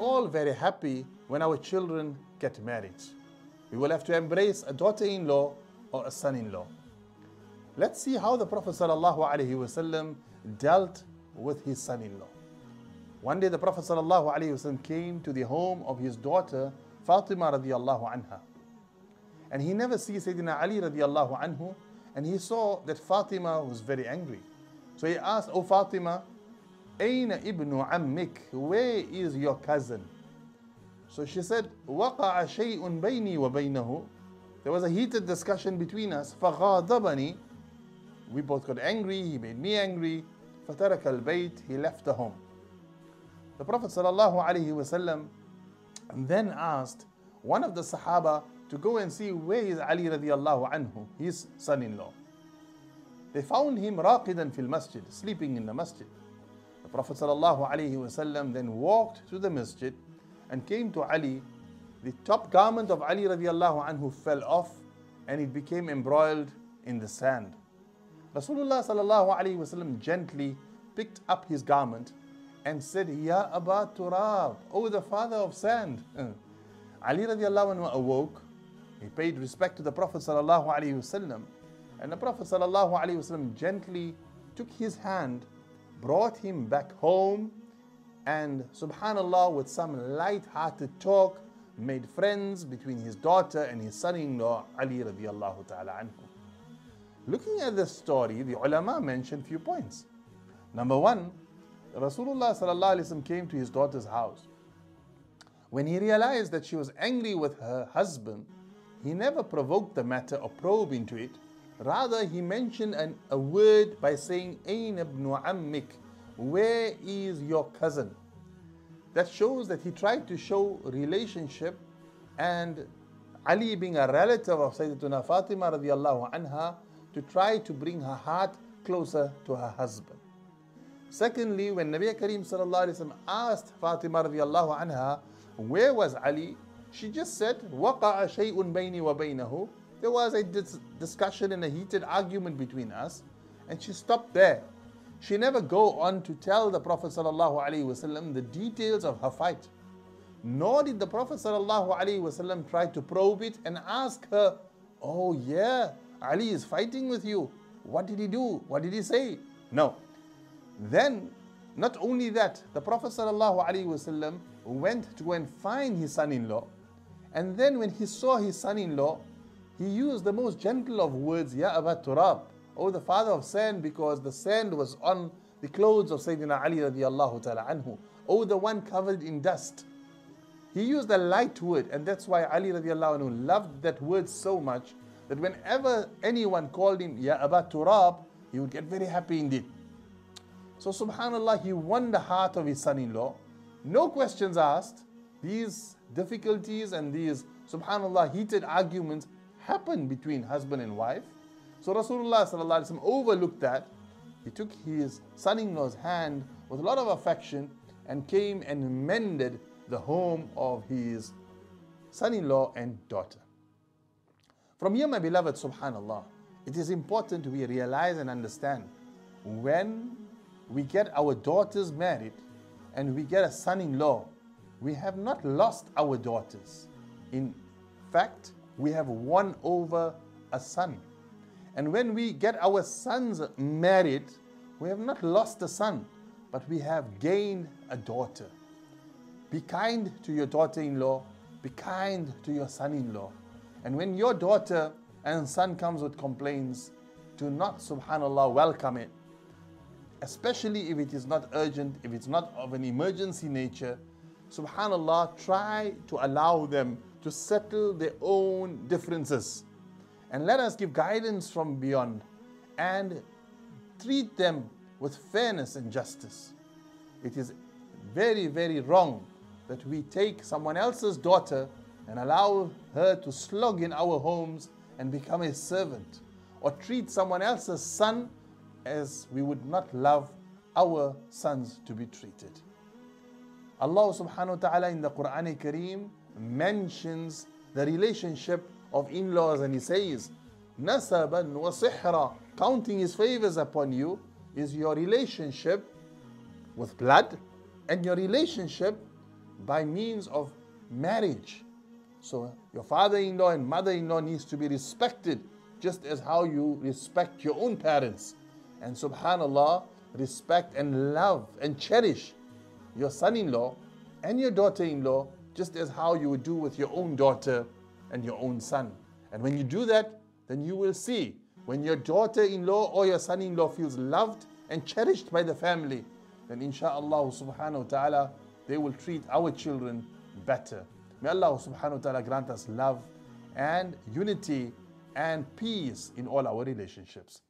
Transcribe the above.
all very happy when our children get married. We will have to embrace a daughter in law or a son in law. Let's see how the Prophet ﷺ dealt with his son in law. One day the Prophet ﷺ came to the home of his daughter Fatima radiallahu anha. And he never sees Sayyidina Ali radiallahu anhu and he saw that Fatima was very angry. So he asked, Oh Fatima, Aina ibn ammik, where is your cousin? So she said, وقع شيء بيني وبينه. There was a heated discussion between us. فغاضبني. We both got angry. He made me angry. فترك البيت. He left the home. The Prophet ﷺ then asked one of the Sahaba to go and see where is Ali radiallahu anhu, his son-in-law. They found him raqidan fil masjid, sleeping in the masjid. Prophet ﷺ then walked to the masjid and came to Ali. The top garment of Ali radiallahu anhu fell off and it became embroiled in the sand. Rasulullah sallallahu gently picked up his garment and said, Ya Aba Turab, O the father of sand. Uh, Ali radiallahu awoke. He paid respect to the Prophet sallallahu wasallam, and the Prophet sallallahu wasallam gently took his hand, brought him back home, and subhanallah, with some light-hearted talk, made friends between his daughter and his son-in-law Ali radiallahu ta'ala anhu. Looking at this story, the ulama mentioned few points. Number one, Rasulullah sallallahu came to his daughter's house. When he realized that she was angry with her husband, he never provoked the matter or probe into it. Rather, he mentioned an, a word by saying, Ain ibn ammik, where is your cousin? That shows that he tried to show relationship and Ali being a relative of Sayyidatuna Fatima radiallahu anha to try to bring her heart closer to her husband. Secondly, when Nabi Kareem sallallahu asked Fatima radiallahu anha, where was Ali? She just said, وَقَعَ شَيْءٌ بَيْنِي وَبَيْنَهُ There was a dis- discussion and a heated argument between us, and she stopped there. She never go on to tell the Prophet ﷺ the details of her fight. Nor did the Prophet ﷺ try to probe it and ask her, Oh yeah, Ali is fighting with you. What did he do? What did he say? No. Then, not only that, the Prophet ﷺ went to go and find his son-in-law. And then when he saw his son-in-law, he used the most gentle of words, Ya Aba Turab, O the father of sand, because the sand was on the clothes of Sayyidina Ali radiallahu ta'ala anhu. O the one covered in dust. He used a light word, and that's why Ali radiallahu anhu loved that word so much that whenever anyone called him Ya Aba Turab, he would get very happy indeed. So subhanAllah, he won the heart of his son-in-law. No questions asked. These difficulties and these subhanAllah heated arguments happen between husband and wife. So Rasulullah overlooked that. He took his son-in-law's hand with a lot of affection and came and mended the home of his son-in-law and daughter. From here, my beloved, subhanAllah, it is important we realize and understand when we get our daughters married and we get a son-in-law, we have not lost our daughters. In fact, we have won over a son. And when we get our sons married, we have not lost a son, but we have gained a daughter. Be kind to your daughter in law, be kind to your son in law. And when your daughter and son comes with complaints, do not, subhanAllah, welcome it especially if it is not urgent, if it's not of an emergency nature, subhanallah, try to allow them to settle their own differences. And let us give guidance from beyond and treat them with fairness and justice. It is very, very wrong that we take someone else's daughter and allow her to slog in our homes and become a servant, or treat someone else's son as we would not love our sons to be treated. Allah subhanahu wa ta'ala in the Quran Kareem mentions the relationship of in-laws and he says, Nasaban wa sihra, counting his favors upon you is your relationship with blood and your relationship by means of marriage. So your father-in-law and mother-in-law needs to be respected just as how you respect your own parents. And subhanallah, respect and love and cherish your son-in-law and your daughter-in-law just as how you would do with your own daughter and your own son. And when you do that, then you will see when your daughter-in-law or your son-in-law feels loved and cherished by the family, then inshallah subhanahu wa ta'ala, they will treat our children better. May Allah subhanahu wa ta'ala grant us love and unity and peace in all our relationships.